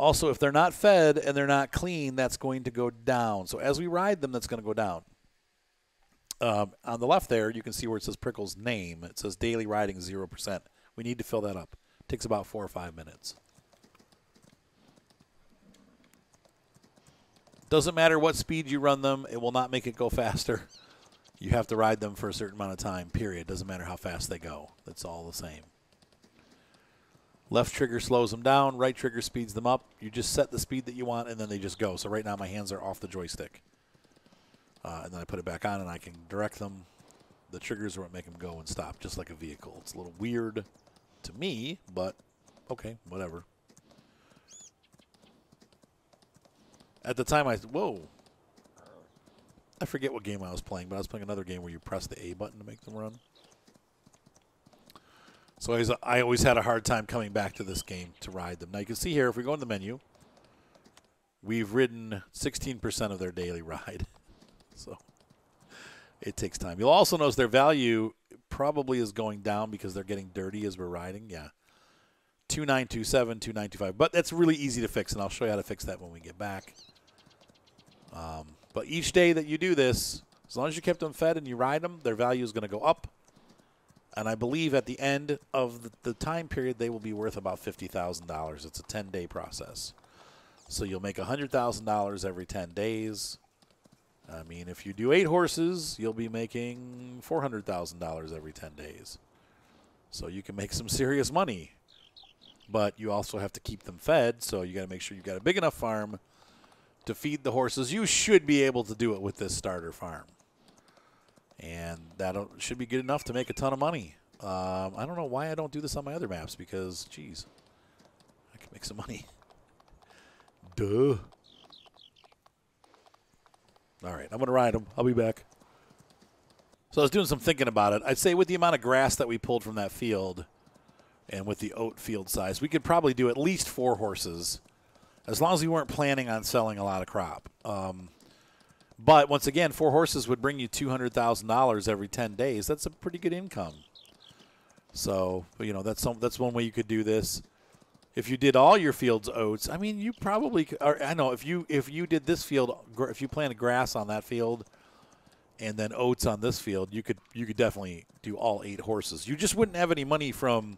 Also, if they're not fed and they're not clean, that's going to go down. So as we ride them, that's going to go down. Um, on the left there, you can see where it says Prickle's name. It says daily riding 0%. We need to fill that up. It takes about four or five minutes. Doesn't matter what speed you run them, it will not make it go faster. You have to ride them for a certain amount of time, period. Doesn't matter how fast they go. It's all the same. Left trigger slows them down. Right trigger speeds them up. You just set the speed that you want, and then they just go. So right now my hands are off the joystick. Uh, and then I put it back on, and I can direct them. The triggers are what make them go and stop, just like a vehicle. It's a little weird to me, but okay, whatever. At the time, I whoa. I forget what game I was playing, but I was playing another game where you press the A button to make them run. So I, I always had a hard time coming back to this game to ride them. Now you can see here, if we go in the menu, we've ridden 16% of their daily ride. so it takes time. You'll also notice their value probably is going down because they're getting dirty as we're riding. Yeah. 2927, 2925. But that's really easy to fix, and I'll show you how to fix that when we get back. Um, but each day that you do this, as long as you kept them fed and you ride them, their value is going to go up. And I believe at the end of the, the time period, they will be worth about $50,000. It's a 10 day process. So you'll make $100,000 every 10 days. I mean, if you do eight horses, you'll be making $400,000 every 10 days. So you can make some serious money. But you also have to keep them fed, so you got to make sure you've got a big enough farm to feed the horses. You should be able to do it with this starter farm and that should be good enough to make a ton of money. Um, I don't know why I don't do this on my other maps because, geez, I can make some money. Duh. All right, I'm going to ride them. I'll be back. So I was doing some thinking about it. I'd say with the amount of grass that we pulled from that field and with the oat field size, we could probably do at least four horses as long as we weren't planning on selling a lot of crop. Um, but once again, four horses would bring you two hundred thousand dollars every ten days. That's a pretty good income. So you know that's some, that's one way you could do this. If you did all your fields oats, I mean, you probably. Or, I know if you if you did this field, if you planted grass on that field, and then oats on this field, you could you could definitely do all eight horses. You just wouldn't have any money from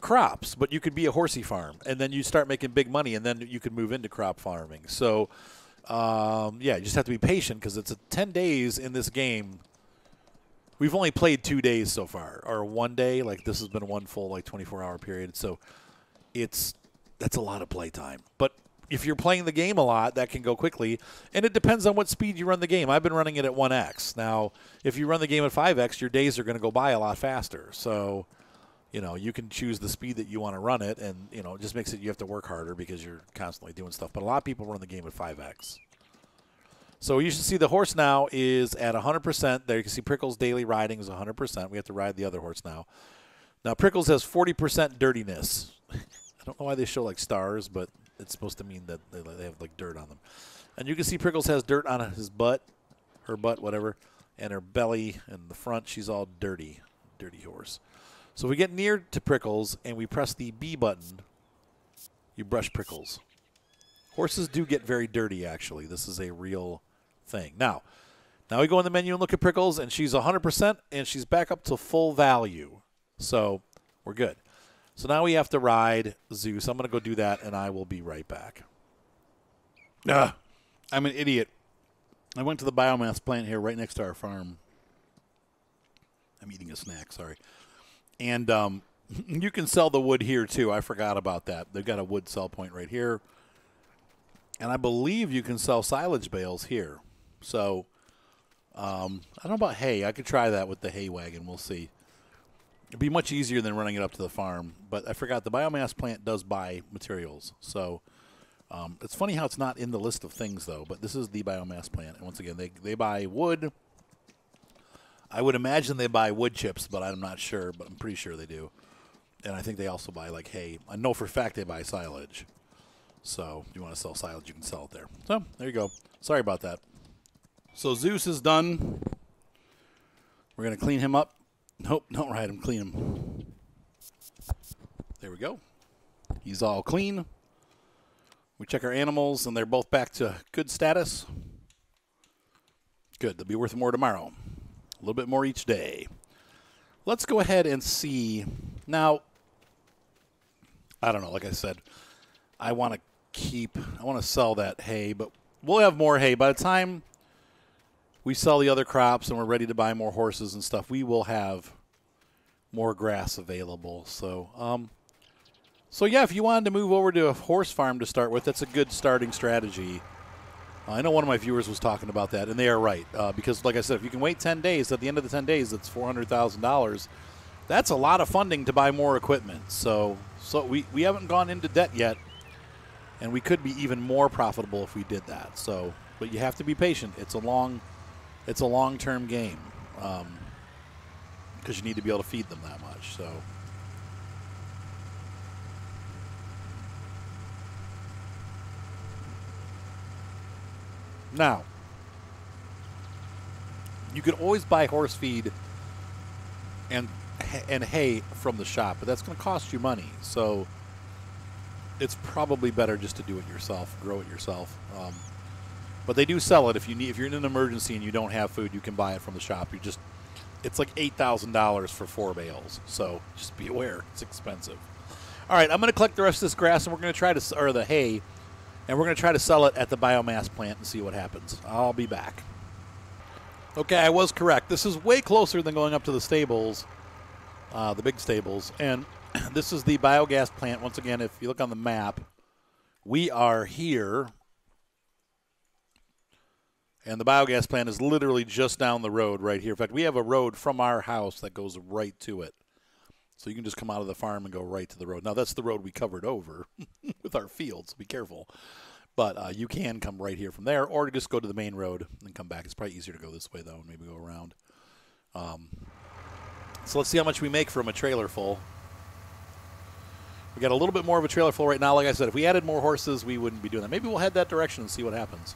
crops, but you could be a horsey farm, and then you start making big money, and then you could move into crop farming. So um, yeah, you just have to be patient because it's a 10 days in this game. We've only played two days so far, or one day. Like this has been one full like 24 hour period. So it's that's a lot of play time. But if you're playing the game a lot, that can go quickly. And it depends on what speed you run the game. I've been running it at 1x. Now, if you run the game at 5x, your days are going to go by a lot faster. So, you know, you can choose the speed that you want to run it, and you know, it just makes it you have to work harder because you're constantly doing stuff. But a lot of people run the game at 5x. So you should see the horse now is at 100%. There you can see Prickles' daily riding is 100%. We have to ride the other horse now. Now Prickles has 40% dirtiness. I don't know why they show like stars, but it's supposed to mean that they have like dirt on them. And you can see Prickles has dirt on his butt, her butt, whatever, and her belly and the front. She's all dirty, dirty horse. So we get near to Prickles and we press the B button. You brush Prickles. Horses do get very dirty, actually. This is a real thing. Now, now we go in the menu and look at Prickles, and she's 100%, and she's back up to full value. So we're good. So now we have to ride Zeus. I'm going to go do that, and I will be right back. Ah, I'm an idiot. I went to the biomass plant here right next to our farm. I'm eating a snack, sorry. And um, You can sell the wood here too. I forgot about that. They've got a wood sell point right here. And I believe you can sell silage bales here. So um, I don't know about hay. I could try that with the hay wagon. We'll see. It'd be much easier than running it up to the farm. But I forgot the biomass plant does buy materials. So um, it's funny how it's not in the list of things, though. But this is the biomass plant. And once again, they, they buy wood. I would imagine they buy wood chips, but I'm not sure. But I'm pretty sure they do. And I think they also buy, like, hay. I know for a fact they buy silage. So if you want to sell silage, you can sell it there. So there you go. Sorry about that. So Zeus is done. We're going to clean him up. Nope, don't ride him. Clean him. There we go. He's all clean. We check our animals, and they're both back to good status. Good. They'll be worth more tomorrow. Little bit more each day. Let's go ahead and see. Now, I don't know. Like I said, I want to keep, I want to sell that hay, but we'll have more hay. By the time we sell the other crops and we're ready to buy more horses and stuff, we will have more grass available. So, um, so yeah, if you wanted to move over to a horse farm to start with, that's a good starting strategy. I know one of my viewers was talking about that, and they are right. Uh, because, like I said, if you can wait 10 days, at the end of the 10 days, that's $400,000. That's a lot of funding to buy more equipment. So, so we, we haven't gone into debt yet, and we could be even more profitable if we did that. So, but you have to be patient. It's a long, it's a long-term game because um, you need to be able to feed them that much. So. Now, you can always buy horse feed and and hay from the shop, but that's going to cost you money. So it's probably better just to do it yourself, grow it yourself. Um, but they do sell it if you need if you're in an emergency and you don't have food, you can buy it from the shop. You just it's like eight thousand dollars for four bales. So just be aware, it's expensive. All right, I'm going to collect the rest of this grass and we're going to try to or the hay and we're going to try to sell it at the biomass plant and see what happens. I'll be back. Okay, I was correct. This is way closer than going up to the stables, uh, the big stables. And this is the biogas plant. Once again, if you look on the map, we are here. And the biogas plant is literally just down the road right here. In fact, we have a road from our house that goes right to it. So you can just come out of the farm and go right to the road. Now that's the road we covered over with our fields. So be careful. But uh, you can come right here from there, or just go to the main road and come back. It's probably easier to go this way though, and maybe go around. Um, so let's see how much we make from a trailer full. We got a little bit more of a trailer full right now. Like I said, if we added more horses, we wouldn't be doing that. Maybe we'll head that direction and see what happens.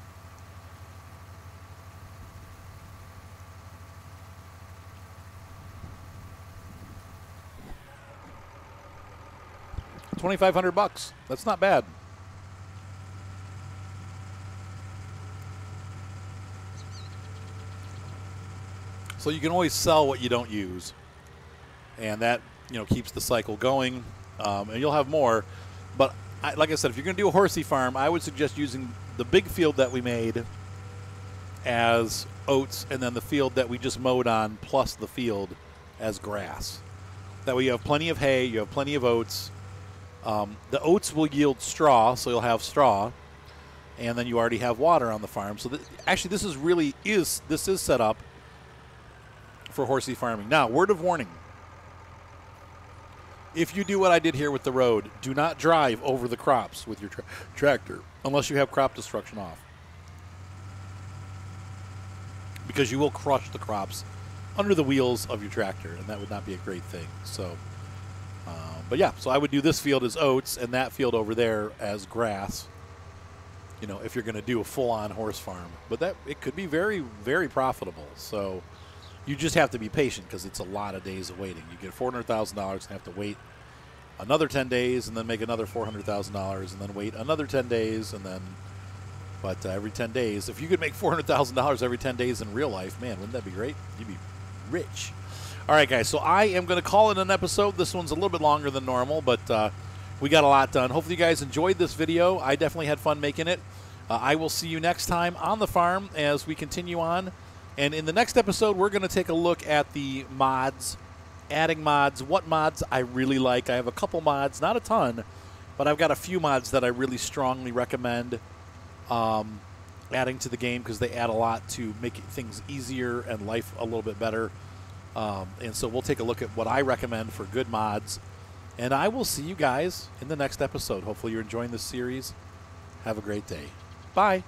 Twenty-five hundred bucks. That's not bad. So you can always sell what you don't use, and that you know keeps the cycle going, um, and you'll have more. But I, like I said, if you're going to do a horsey farm, I would suggest using the big field that we made as oats, and then the field that we just mowed on plus the field as grass. That way you have plenty of hay, you have plenty of oats, um, the oats will yield straw, so you'll have straw, and then you already have water on the farm. So th- actually, this is really is this is set up for horsey farming. Now, word of warning: if you do what I did here with the road, do not drive over the crops with your tra- tractor unless you have crop destruction off, because you will crush the crops under the wheels of your tractor, and that would not be a great thing. So. Uh, but yeah, so I would do this field as oats and that field over there as grass. You know, if you're going to do a full-on horse farm, but that it could be very, very profitable. So you just have to be patient because it's a lot of days of waiting. You get four hundred thousand dollars and have to wait another ten days, and then make another four hundred thousand dollars, and then wait another ten days, and then. But uh, every ten days, if you could make four hundred thousand dollars every ten days in real life, man, wouldn't that be great? You'd be rich. All right, guys. So I am going to call it an episode. This one's a little bit longer than normal, but uh, we got a lot done. Hopefully, you guys enjoyed this video. I definitely had fun making it. Uh, I will see you next time on the farm as we continue on. And in the next episode, we're going to take a look at the mods adding mods, what mods I really like. I have a couple mods, not a ton, but I've got a few mods that I really strongly recommend um, adding to the game because they add a lot to make things easier and life a little bit better. Um, and so we'll take a look at what I recommend for good mods. And I will see you guys in the next episode. Hopefully, you're enjoying this series. Have a great day. Bye.